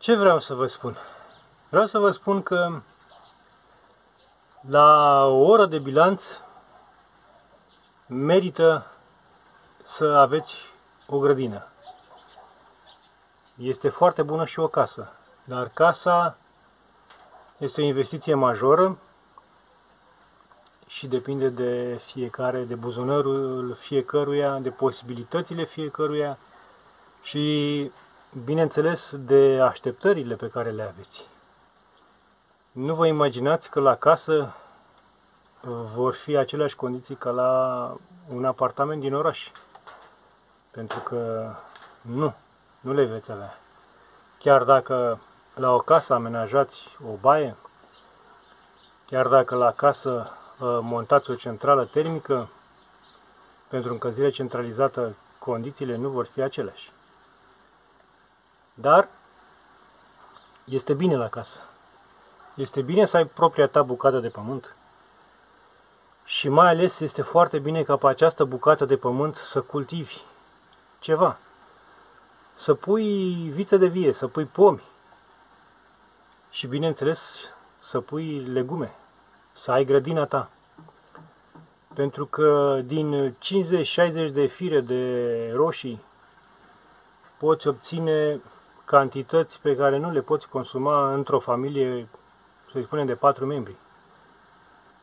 Ce vreau să vă spun? Vreau să vă spun că la o oră de bilanț merită să aveți o grădină. Este foarte bună și o casă, dar casa este o investiție majoră și depinde de fiecare, de buzunărul fiecăruia, de posibilitățile fiecăruia și, bineînțeles, de așteptările pe care le aveți. Nu vă imaginați că la casă vor fi aceleași condiții ca la un apartament din oraș. Pentru că nu, nu le veți avea. Chiar dacă la o casă amenajați o baie, chiar dacă la casă uh, montați o centrală termică, pentru încălzire centralizată condițiile nu vor fi aceleași. Dar este bine la casă. Este bine să ai propria ta bucată de pământ. Și mai ales este foarte bine ca pe această bucată de pământ să cultivi ceva. Să pui viță de vie, să pui pomi. Și bineînțeles să pui legume, să ai grădina ta. Pentru că din 50-60 de fire de roșii poți obține cantități pe care nu le poți consuma într-o familie, să spunem, de patru membri.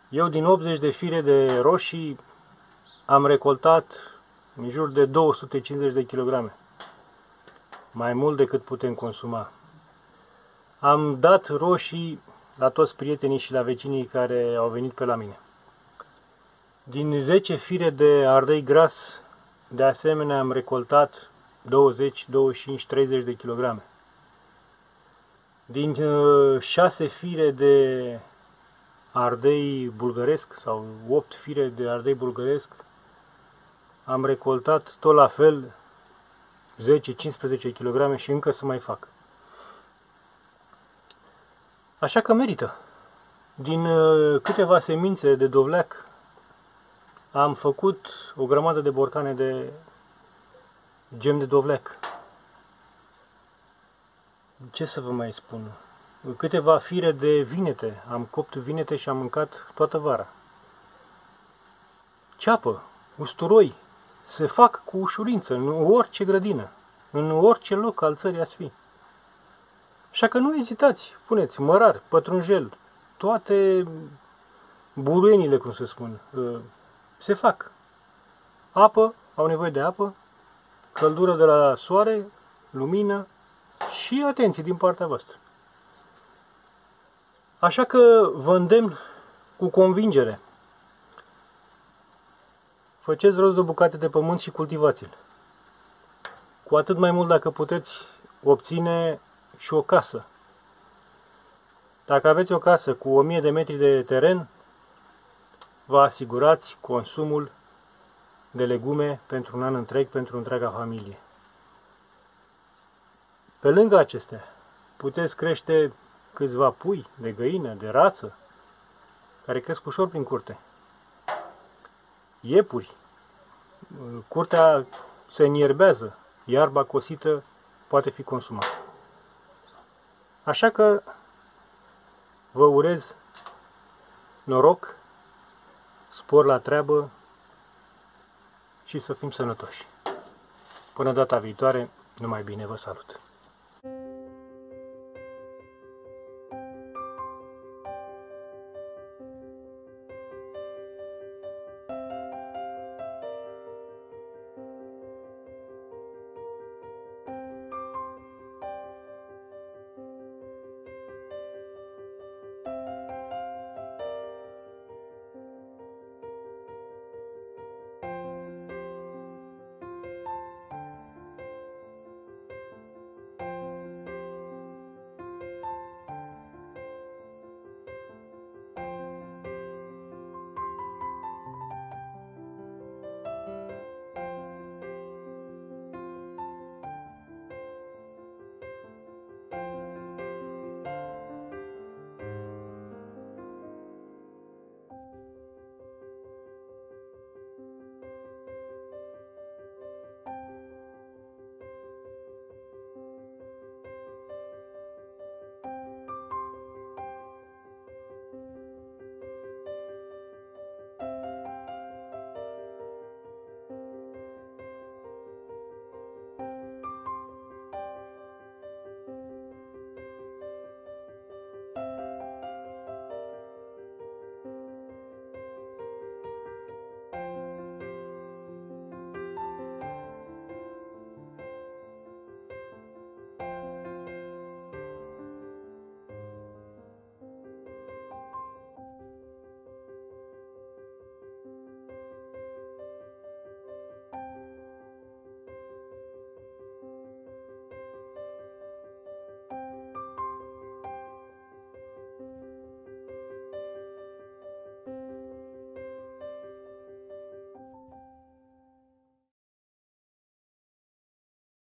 Eu din 80 de fire de roșii am recoltat în jur de 250 de kilograme. Mai mult decât putem consuma. Am dat roșii la toți prietenii și la vecinii care au venit pe la mine. Din 10 fire de ardei gras, de asemenea am recoltat 20, 25, 30 de kilograme. Din 6 uh, fire de ardei bulgăresc sau 8 fire de ardei bulgăresc, am recoltat tot la fel 10-15 kg și încă să mai fac. Așa că merită. Din uh, câteva semințe de dovleac am făcut o grămadă de borcane de gem de dovleac. Ce să vă mai spun? Câteva fire de vinete. Am copt vinete și am mâncat toată vara. Ceapă, usturoi, se fac cu ușurință în orice grădină, în orice loc al țării ați fi. Așa că nu ezitați, puneți mărar, pătrunjel, toate buruienile, cum se spun, ă, se fac. Apă, au nevoie de apă, căldură de la soare, lumină și atenție din partea voastră. Așa că vă îndemn cu convingere. Făceți rost de bucate de pământ și cultivați-l. Cu atât mai mult dacă puteți obține și o casă. Dacă aveți o casă cu 1000 de metri de teren, vă asigurați consumul de legume pentru un an întreg, pentru întreaga familie. Pe lângă acestea, puteți crește câțiva pui de găină, de rață, care cresc ușor prin curte. Iepuri. Curtea se înierbează, iarba cosită poate fi consumată. Așa că vă urez noroc, spor la treabă și să fim sănătoși. Până data viitoare, numai bine vă salut!